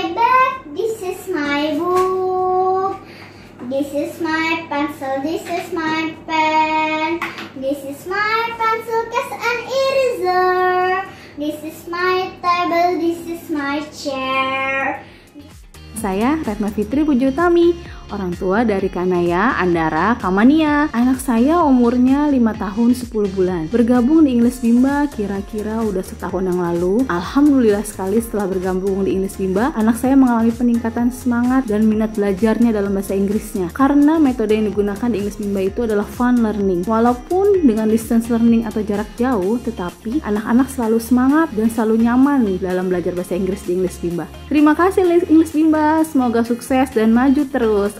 my bag, this is my book, this is my pencil, this is my pen, this is my pencil case and eraser, this is my table, this is my chair. Saya Retno Fitri Bujutami orang tua dari Kanaya, Andara, Kamania. Anak saya umurnya 5 tahun 10 bulan. Bergabung di English Bimba kira-kira udah setahun yang lalu. Alhamdulillah sekali setelah bergabung di English Bimba, anak saya mengalami peningkatan semangat dan minat belajarnya dalam bahasa Inggrisnya. Karena metode yang digunakan di English Bimba itu adalah fun learning. Walaupun dengan distance learning atau jarak jauh, tetapi anak-anak selalu semangat dan selalu nyaman dalam belajar bahasa Inggris di English Bimba. Terima kasih English Bimba, semoga sukses dan maju terus.